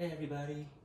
Hey everybody.